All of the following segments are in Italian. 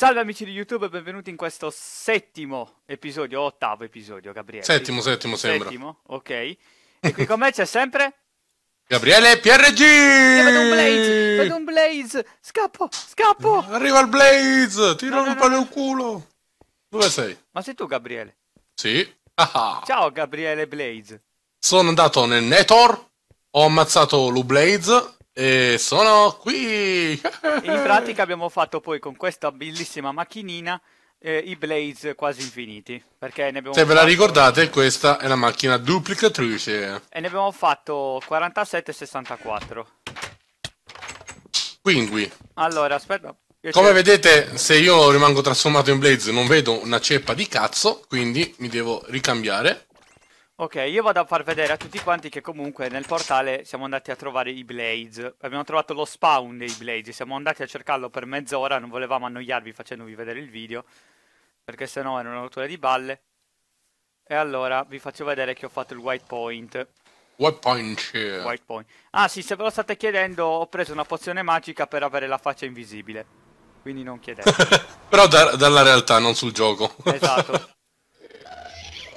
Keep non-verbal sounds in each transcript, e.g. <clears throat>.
Salve amici di YouTube e benvenuti in questo settimo episodio, ottavo episodio, Gabriele. Settimo, settimo sembra. Settimo, ok. E qui con me c'è sempre... Gabriele PRG! Vedo un Blaze, vedo un Blaze, scappo, scappo! Arriva il Blaze, tira No, no, un po' no. culo. Dove sei? Ma sei tu Gabriele? Sì. Ah, Ciao Gabriele Blaze. Sono andato nel Netor, ho ammazzato Blaze e sono qui. In pratica abbiamo fatto poi con questa bellissima macchinina eh, i Blaze quasi infiniti. Perché ne abbiamo Se ve la fatto- ricordate, questa è la macchina duplicatrice. E ne abbiamo fatto 47 e 64. Quindi, Allora, aspetta. come vedete, se io rimango trasformato in Blaze non vedo una ceppa di cazzo, quindi mi devo ricambiare. Ok, io vado a far vedere a tutti quanti che comunque nel portale siamo andati a trovare i Blaze. Abbiamo trovato lo spawn dei Blaze. Siamo andati a cercarlo per mezz'ora. Non volevamo annoiarvi facendovi vedere il video. Perché sennò era una rottura di balle. E allora vi faccio vedere che ho fatto il white point. What point? White point. Ah sì, se ve lo state chiedendo, ho preso una pozione magica per avere la faccia invisibile. Quindi non chiedete. <laughs> Però da- dalla realtà, non sul gioco. esatto. <laughs>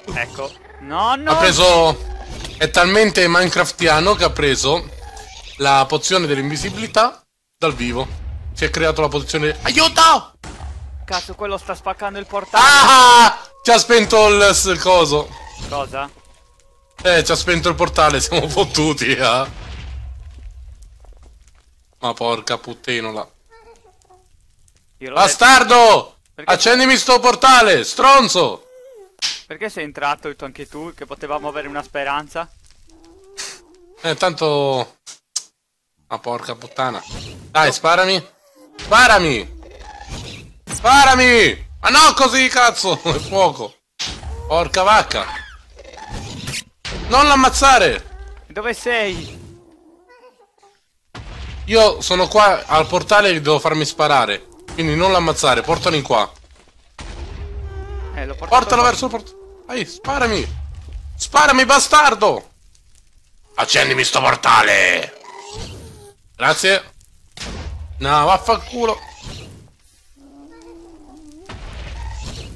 Ecco. No, no. Ha preso. È talmente Minecraftiano che ha preso la pozione dell'invisibilità dal vivo. Si è creato la pozione. Aiuto! Cazzo, quello sta spaccando il portale. Ah! Ci ha spento il, il coso. Cosa? Eh, ci ha spento il portale, <laughs> siamo fottuti. eh. Ma porca puttenola. Bastardo! Perché- Accendimi sto portale, stronzo! Perché sei entrato anche tu, che potevamo avere una speranza? Eh, tanto. Ma porca puttana. Dai, sparami. Sparami! Sparami! Ma no, così, cazzo! <laughs> È fuoco. Porca vacca. Non l'ammazzare! Dove sei? Io sono qua al portale e devo farmi sparare. Quindi non l'ammazzare, portalo in qua. Eh, Portalo verso il portale. Dai, sparami! Sparami, bastardo! Accendimi sto portale! Grazie. No, vaffanculo.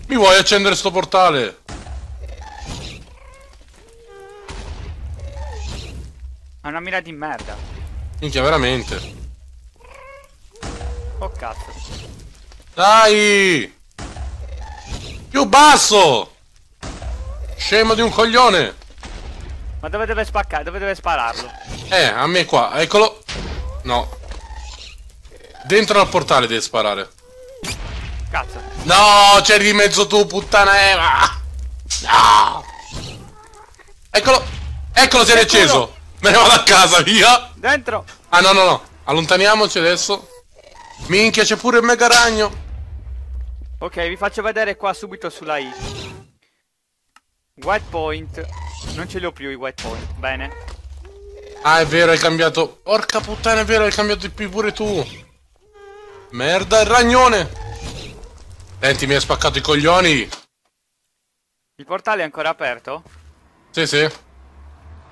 Mi vuoi accendere sto portale? Ha una mira di merda. Minchia, veramente. Oh cazzo. Dai! Più basso! Scemo di un coglione! Ma dove deve spaccare? Dove deve spararlo? Eh, a me qua, eccolo. No. Dentro al portale deve sparare. Cazzo. No, c'eri di mezzo tu, puttana Eva! No! Eccolo! Eccolo, si è acceso! Me ne vado a casa, via! Dentro! Ah, no, no, no. Allontaniamoci adesso. Minchia, c'è pure il mega ragno. Ok, vi faccio vedere qua subito sulla I. White point. Non ce li ho più i white point. Bene. Ah, è vero, hai cambiato. Porca puttana, è vero, hai cambiato il P pure tu. Merda, il ragnone. Senti, mi hai spaccato i coglioni. Il portale è ancora aperto? Sì, sì.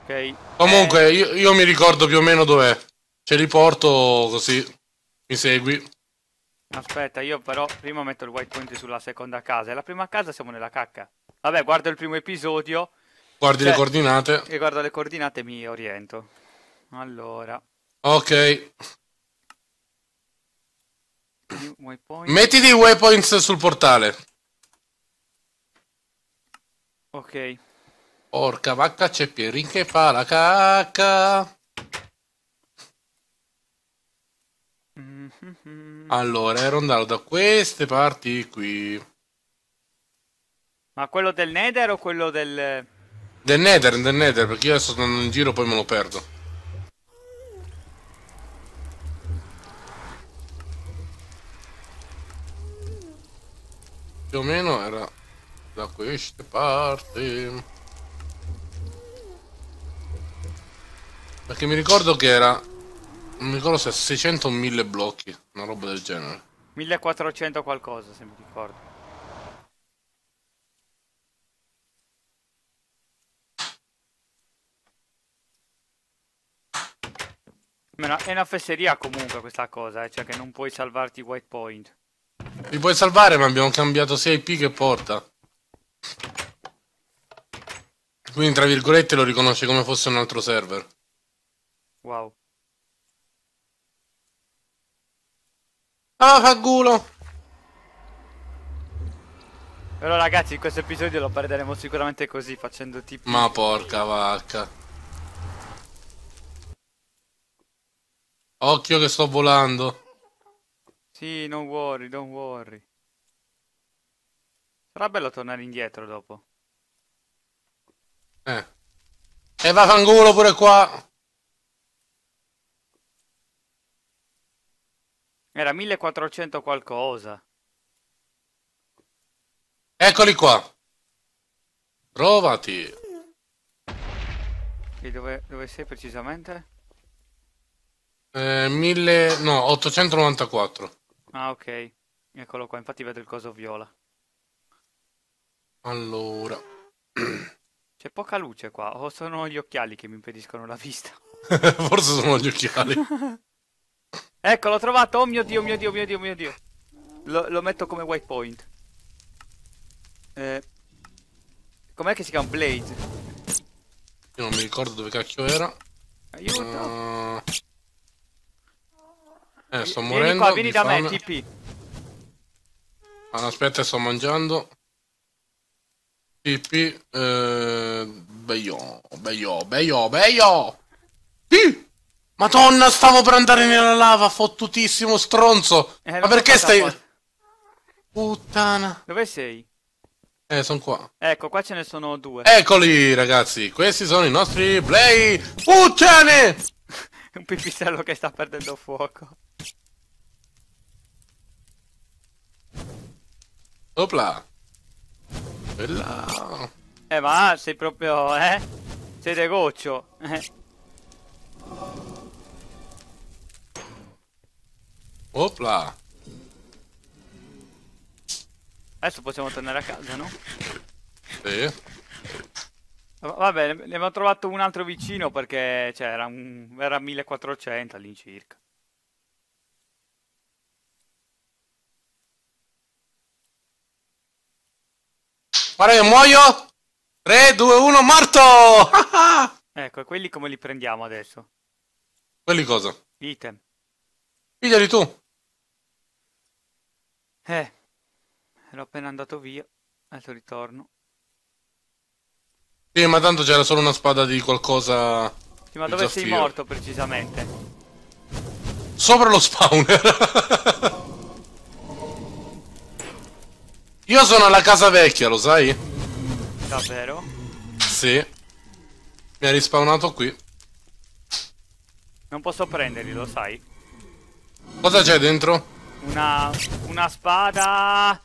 Ok. Comunque, io, io mi ricordo più o meno dov'è. Ce li porto così. Mi segui. Eh, aspetta, io però prima metto il white point sulla seconda casa. E la prima casa siamo nella cacca. Vabbè, guardo il primo episodio. Guardi Cioè- le coordinate. E guardo le coordinate e mi oriento. Allora. Ok. Mettiti i waypoints sul portale. Ok. Porca vacca, c'è Pierin che fa la cacca. Mhm. Allora, ero andato da queste parti qui. Ma quello del Nether o quello del... Del nether, del nether, perché io adesso sto andando in giro poi me lo perdo. Più o meno era da queste parti. Perché mi ricordo che era... Non mi ricordo se 600 o 1000 blocchi, una roba del genere. 1400 qualcosa, se mi ricordo. No, È una fesseria comunque questa cosa, eh, cioè che non puoi salvarti white point. Li puoi salvare, ma abbiamo cambiato sia IP che porta. Quindi, tra virgolette, lo riconosce come fosse un altro server. Wow. Ah, fa culo! Però ragazzi, questo episodio lo perderemo sicuramente così, facendo tipo... Ma porca vacca. Occhio che sto volando. Sì, non worry, don't worry. Sarà bello tornare indietro dopo. Eh. E vaffanculo pure qua. Era 1400 qualcosa. Eccoli qua. Provati. E dove, dove sei precisamente? Eh, 1000... No, 894. Ah, ok. Eccolo qua, infatti vedo il coso viola. Allora. <clears throat> C'è poca luce qua, o sono gli occhiali che mi impediscono la vista? <laughs> Forse sono gli occhiali. <laughs> ecco, l'ho trovato! Oh mio dio, mio dio, mio dio, mio dio! Lo, lo metto come waypoint. Eh, com'è che si chiama? Blaze. Io non mi ricordo dove cacchio era. Aiuto! Uh... Eh, sto vieni morendo. qua, vieni da fame. me, TP. Ah, aspetta, sto mangiando. Pipì. Eh... Beio, beio, beio, beio! Sì! Madonna, stavo per andare nella lava, fottutissimo stronzo! Eh, Ma perché stai... Puttana. Dove sei? Eh, sono qua. Ecco, qua ce ne sono due. Eccoli, ragazzi. Questi sono i nostri play. Puttane! <laughs> Un pipistrello che sta perdendo fuoco. Opla. Bella. Eh, ma sei proprio, eh? Sei de goccio. Eh. Opla. Adesso possiamo tornare a casa, no? Sì. Va- Vabbè, ne ne abbiamo trovato un altro vicino perché cioè, era, un, era 1400 all'incirca. Guarda che muoio. 3, 2, 1, morto! <laughs> Ecco, quelli come li prendiamo adesso? Quelli cosa? Item. Pigliali tu. Eh, ero appena andato via. Adesso ritorno. Sì, ma tanto c'era solo una spada di qualcosa... Sì, ma dove sei morto precisamente? Sopra lo spawner. <laughs> Io sono alla casa vecchia, lo sai? Davvero? Sì. Mi ha rispawnato qui. Non posso prenderli, lo sai? Cosa c'è dentro? Una, una spada.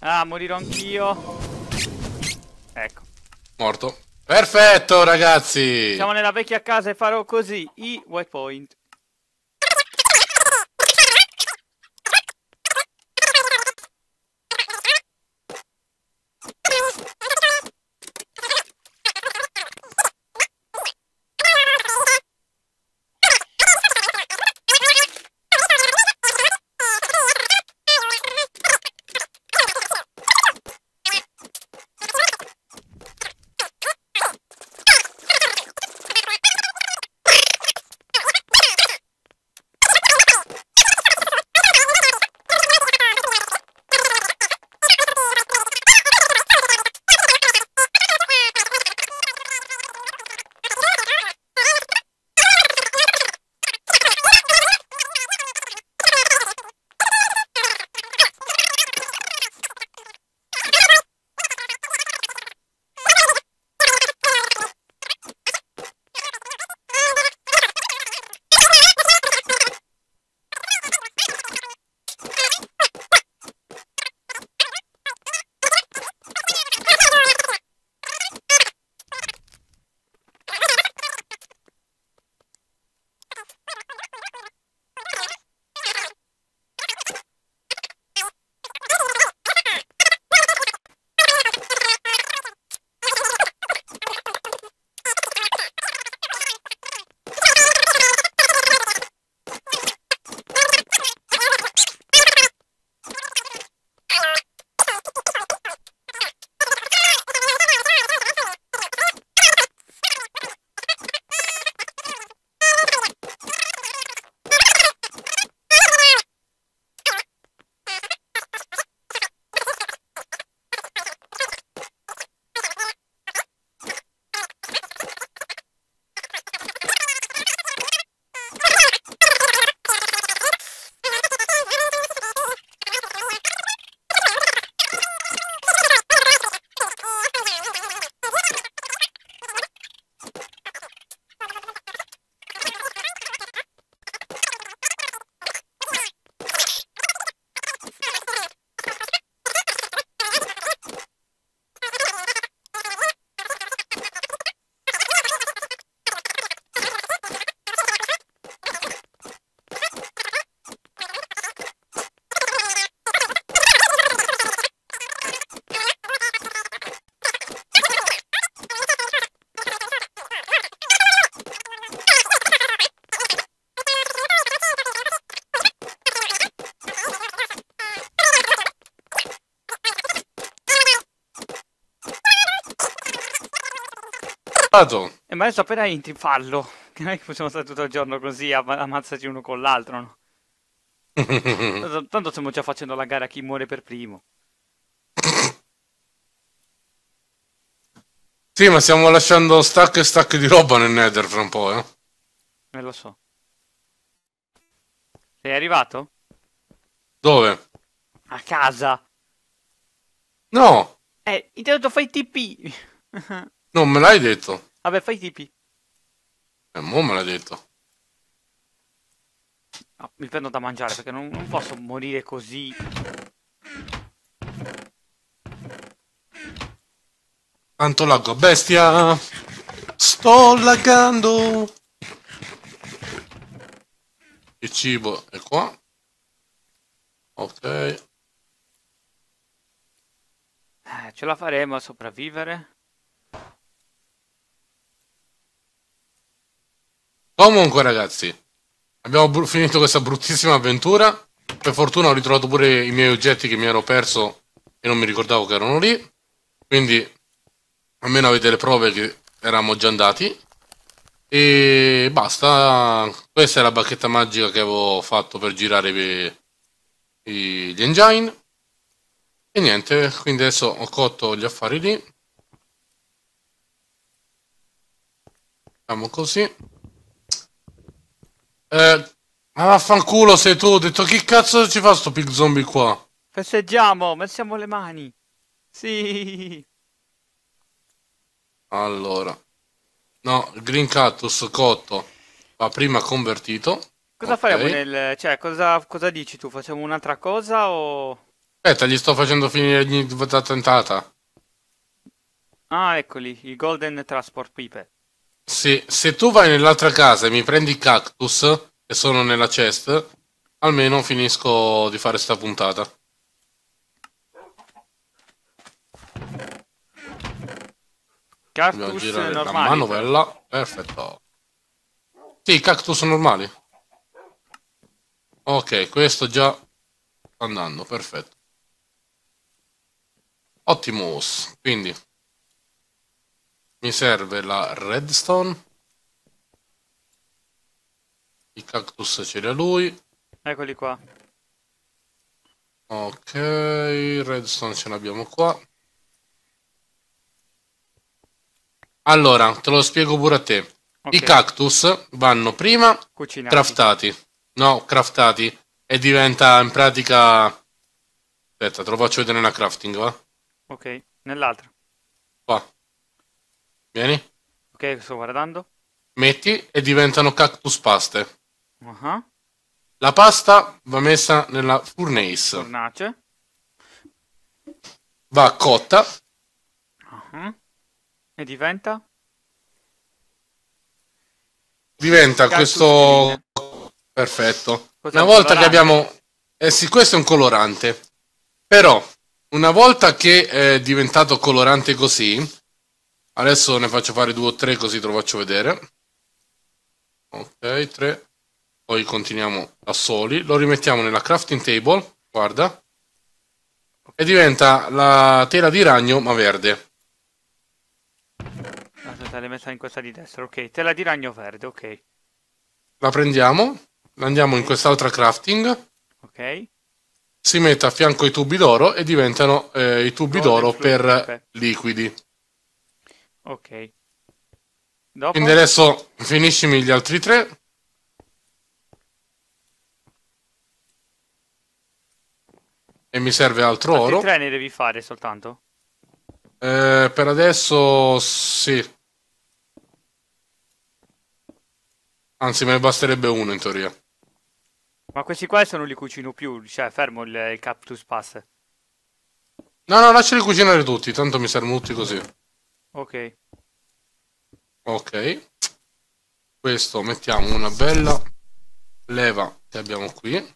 Ah, morirò anch'io. Ecco. Morto. Perfetto, ragazzi. Siamo nella vecchia casa e farò così i waypoint. Arrivato. Eh, ma adesso appena entri, fallo. Che non è che possiamo stare tutto il giorno così a ammazzarci uno con l'altro, no? <laughs> Tanto, tanto stiamo già facendo la gara a chi muore per primo. Sì, ma stiamo lasciando stack e stack di roba nel nether fra un po', eh. Eh, lo so. Sei arrivato? Dove? A casa. No, Eh, intanto fai TP. <laughs> non me l'hai detto. Vabbè, fai TP. Eh, mo me l'hai detto. No, mi prendo da mangiare perché non, non posso morire così. Tanto laggo a bestia. Sto laggando. Il cibo è qua. Ok. Eh, ce la faremo a sopravvivere? Comunque ragazzi, abbiamo finito questa bruttissima avventura. Per fortuna ho ritrovato pure i miei oggetti che mi ero perso e non mi ricordavo che erano lì. Quindi almeno avete le prove che eravamo già andati. E basta. Questa è la bacchetta magica che avevo fatto per girare gli engine. E niente, quindi adesso ho cotto gli affari lì. Facciamo così. Eh, ma vaffanculo sei tu, ho detto chi cazzo ci fa sto pig zombie qua? Festeggiamo, mettiamo le mani. Sì. Allora. No, il green cactus cotto va prima convertito. Cosa Ok. faremo nel... Cioè, cosa, cosa dici tu? Facciamo un'altra cosa o... Aspetta, gli sto facendo finire da tentata. Ah, eccoli, i Golden Transport Pipe. Se, se tu vai nell'altra casa e mi prendi i cactus che sono nella chest, almeno finisco di fare sta puntata. Dobbiamo Cactus girare la normali. manovella. Perfetto. Sì, cactus normali. Ok, questo già sta andando, perfetto. Optimus. Quindi mi serve la redstone. I cactus ce li ha lui. Eccoli qua. Ok, redstone ce l'abbiamo qua. Allora, te lo spiego pure a te. I Ok, cactus vanno prima cucinati. craftati. No, craftati. E diventa in pratica... Aspetta, te lo faccio vedere nella crafting, va? Ok, nell'altra. Qua. Vieni. Ok, sto guardando. Metti e diventano cactus paste. Ah, La pasta va messa nella furnace. Fornace. Va cotta. Ah. E diventa? Diventa Cactus questo... green. Perfetto. Cos'è, Una un volta che abbiamo... Eh sì, questo è un colorante. Però, una volta che è diventato colorante così, adesso ne faccio fare due o tre così te lo faccio vedere. Ok, tre. Poi continuiamo da soli. Lo rimettiamo nella crafting table, guarda. E diventa la tela di ragno, ma verde. Aspetta, l'hai messa in questa di destra. Ok, tela di ragno verde, ok. La prendiamo, andiamo in quest'altra crafting, Ok. si mette a fianco i tubi d'oro e diventano eh, i tubi d'oro per liquidi. Ok. Dopo? Quindi adesso finiscimi gli altri tre. E mi serve altro Altri oro. tre ne devi fare soltanto? Eh, per adesso sì. Anzi, me ne basterebbe uno in teoria. Ma questi qua se non li cucino più, cioè fermo il, il cactus pass. No, no, lasciali cucinare tutti, tanto mi servono tutti così. Ok. Ok. Questo mettiamo una bella leva che abbiamo qui.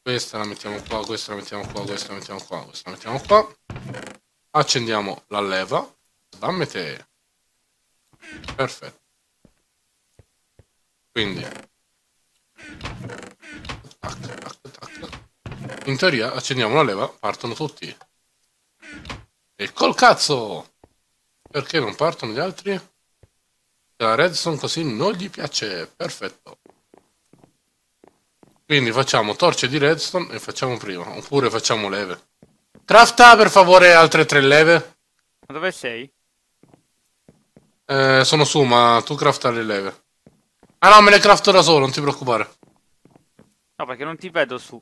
Questa la mettiamo qua, questa la mettiamo qua, questa la mettiamo qua, questa la mettiamo qua. Accendiamo la leva. Dammi te. Perfetto. Quindi. Tac, tac, tac. In teoria accendiamo la leva, partono tutti. E col cazzo! Perché non partono gli altri? La redstone così non gli piace. Perfetto. Quindi facciamo torce di redstone e facciamo prima. Oppure facciamo leve. Crafta per favore altre tre leve. Ma dove sei? Eh, sono su, ma tu crafta le leve. Ah no, me le crafto da solo, non ti preoccupare. No, perché non ti vedo su.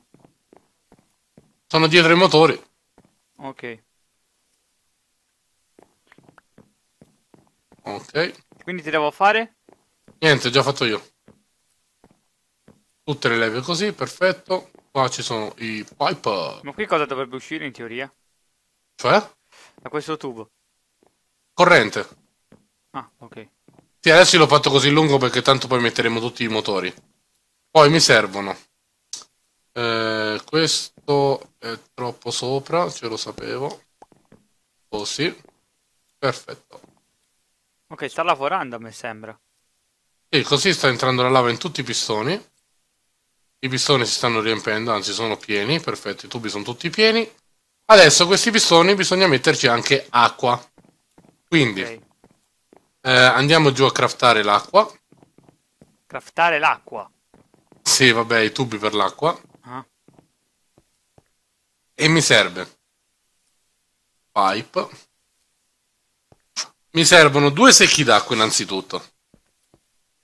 Sono dietro i motori. Ok. Ok. Quindi ti devo fare? Niente, ho già fatto io. Tutte le leve così, perfetto. Qua ci sono i pipe. Ma qui cosa dovrebbe uscire in teoria? Cioè? Da questo tubo. Corrente. Ah, ok. Sì, adesso l'ho fatto così lungo perché tanto poi metteremo tutti i motori. Poi mi servono. Eh, questo è troppo sopra, ce lo sapevo. Così. Perfetto. Ok, sta lavorando a me sembra. Sì, così sta entrando la lava in tutti i pistoni. I pistoni si stanno riempendo, anzi sono pieni, perfetto, i tubi sono tutti pieni. Adesso questi pistoni bisogna metterci anche acqua. Quindi Ok. eh, andiamo giù a craftare l'acqua. Craftare l'acqua. Sì, vabbè, i tubi per l'acqua. Ah. E mi serve pipe. Mi servono due secchi d'acqua innanzitutto.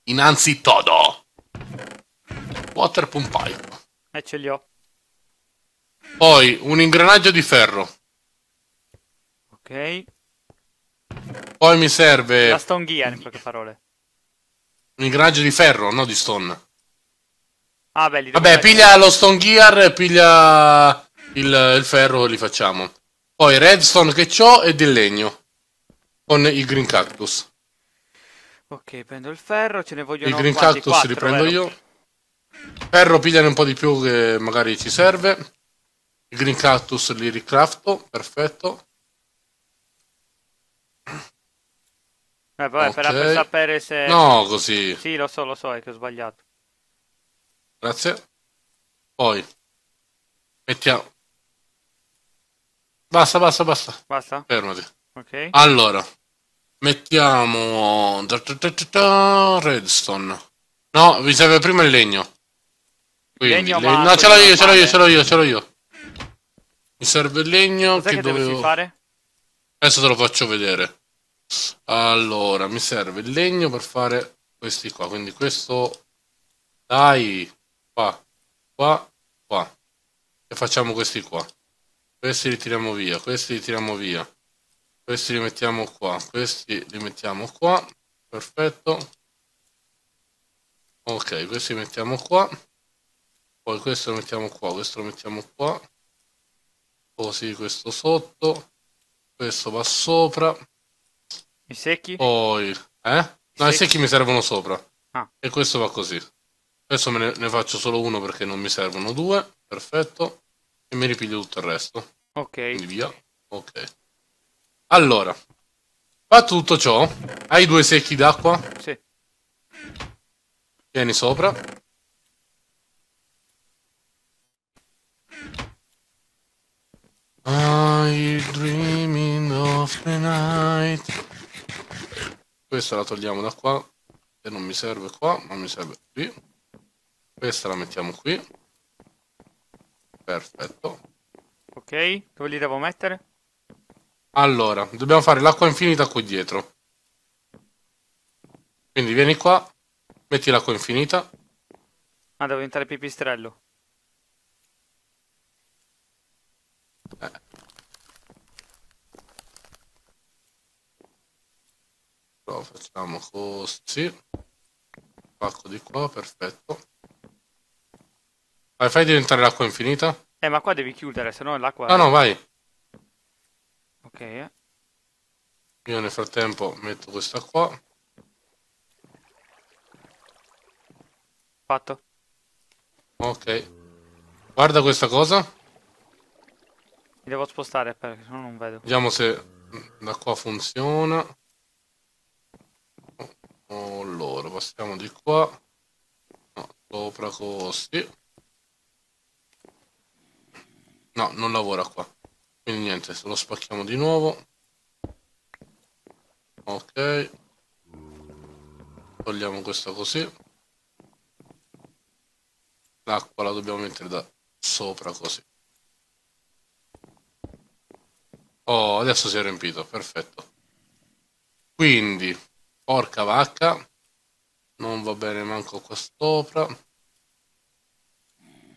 Innanzitutto. Water pump pipe. E ce li ho. Poi un ingranaggio di ferro. Ok. Poi mi serve La stone gear, in poche parole. un ingranaggio di ferro, no di stone. Ah, beh, Vabbè, piglia lo stone gear, piglia il, il ferro e li facciamo. Poi redstone che ho e del legno. Con i green cactus. Ok, prendo il ferro, ce ne vogliono I green quanti? cactus Quattro, li prendo vero? io. Ferro pigliane un po' di più che magari ci serve. I green cactus li ricrafto, perfetto. Eh, vabbè, per, Ok. per sapere se... No, così. Sì, lo so, lo so, è che ho sbagliato. Grazie. Poi mettiamo. Basta, basta, basta. Basta? Fermati. Ok. Allora, mettiamo redstone. No, vi serve prima il legno. Quindi, Legno, le- no, ce l'ho io, ce l'ho io, ce l'ho io, ce l'ho io. Mi serve il legno Cos'è che che dovevo... fare? Adesso te lo faccio vedere. Allora, mi serve il legno per fare questi qua. Quindi questo... Dai, qua, qua, qua. E facciamo questi qua. Questi li tiriamo via, questi li tiriamo via. Questi li mettiamo qua, questi li mettiamo qua. Perfetto. Ok, questi li mettiamo qua. Poi questo lo mettiamo qua, questo lo mettiamo qua. Così questo sotto. Questo va sopra. I secchi? Poi... Eh? No, i Secchi. mi servono sopra. Ah. E questo va così. Adesso me ne, ne faccio solo uno perché non mi servono due. Perfetto. E mi ripiglio tutto il resto. Ok. Quindi via. Ok. Allora. Fatto tutto ciò. Hai due secchi d'acqua? Sì. Tieni sopra. I dreaming of the night. Questa la togliamo da qua. E non mi serve qua, ma mi serve qui. Questa la mettiamo qui. Perfetto. Ok. Dove li devo mettere? Allora, dobbiamo fare l'acqua infinita qui dietro. Quindi vieni qua, metti l'acqua infinita. Ah, devo diventare pipistrello. Lo facciamo così. Pacco di qua, perfetto. Vai, fai diventare l'acqua infinita. Eh, ma qua devi chiudere, se no l'acqua... Ah no, vai. Ok. Io nel frattempo metto questa qua. Fatto. Ok. Guarda questa cosa. Mi devo spostare perché sennò non vedo. Vediamo se da qua funziona. Allora, passiamo di qua. No, sopra così. No, non lavora qua. Quindi niente, se lo spacchiamo di nuovo. Ok. Togliamo questo così. L'acqua la dobbiamo mettere da sopra così. Oh, adesso si è riempito, perfetto. Quindi, porca vacca, non va bene manco qua sopra.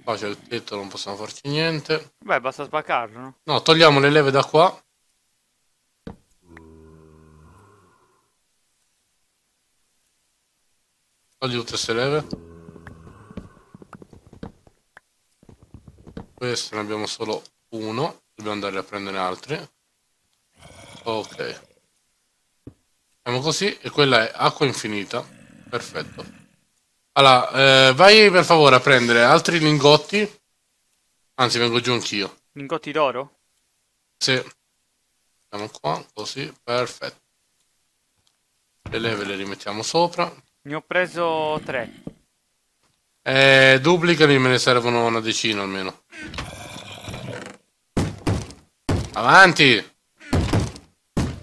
Qua c'è il tetto, non possiamo farci niente. Beh, basta spaccarlo, no? No, togliamo le leve da qua. Togli tutte queste leve. Questo ne abbiamo solo uno. Dobbiamo andare a prendere altri. Ok. Facciamo così e quella è acqua infinita. Perfetto. Allora, eh, vai per favore a prendere altri lingotti. Anzi, vengo giù anch'io. Lingotti d'oro? Sì. Andiamo qua, così, perfetto. Le leve le rimettiamo sopra. Ne ho preso tre. Eh, duplicali me ne servono una decina almeno. Avanti!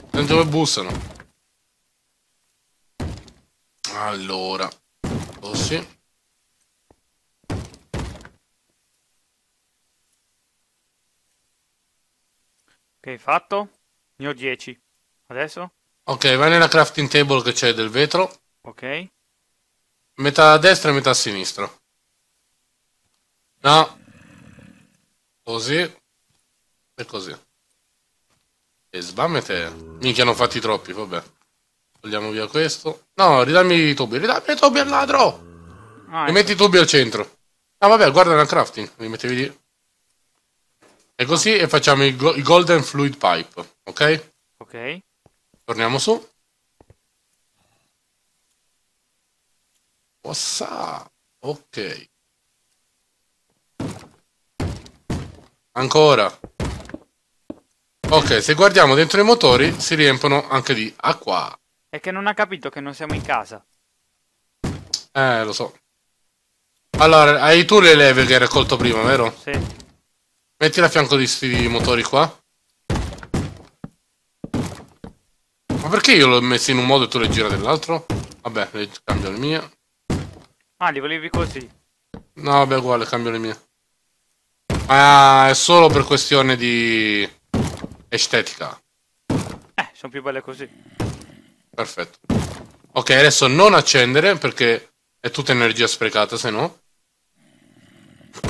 Senti dove bussano. Allora, così. Ok, fatto. Ne ho 10. Adesso? Ok, vai nella crafting table che c'è del vetro. Ok. Metà a destra e metà a sinistra. No. Così. E così. E sbammete. Minchia, hanno fatti troppi, vabbè. Togliamo via questo. No, ridammi i tubi. Ridammi i tubi al ladro. Ah, Mi metti i tubi al centro. Ah, vabbè, guarda la crafting. Li mettevi lì. E così e facciamo il, go- il golden fluid pipe. Ok? Ok. Torniamo su. Up? Ok. Ancora. Ok, se guardiamo dentro i motori si riempiono anche di acqua. È che non ha capito che non siamo in casa. Eh, lo so. Allora, hai tu le leve che hai raccolto prima, vero? Sì. Mettila a fianco di sti motori qua. Ma perché io l'ho messo in un modo e tu le gira dell'altro? Vabbè, le cambio le mie. Ah, li volevi così. No, vabbè, uguale, cambio le mie. Ah, è solo per questione di estetica. Eh, sono più belle così. Perfetto. Ok, adesso non accendere perché è tutta energia sprecata, se no.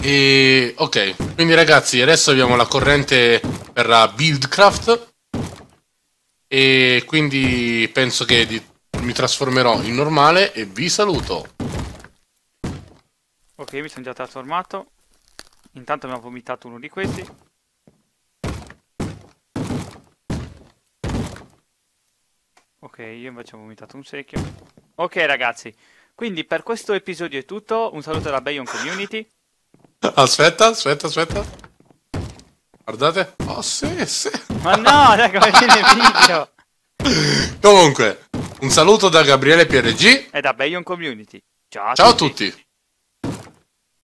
E ok, quindi ragazzi, adesso abbiamo la corrente per la Buildcraft. E quindi penso che di- mi trasformerò in normale e vi saluto. Ok, mi sono già trasformato. Intanto ha vomitato uno di questi. Ok, io invece ho vomitato un secchio. Ok ragazzi, quindi per questo episodio è tutto. Un saluto dalla Bayon Community. Aspetta, aspetta, aspetta. Guardate. Oh, sì, sì. Ma no, dai, come viene il video? Comunque, un saluto da Gabriele PRG. È da Bayon Community. Ciao a Ciao a tutti. tutti.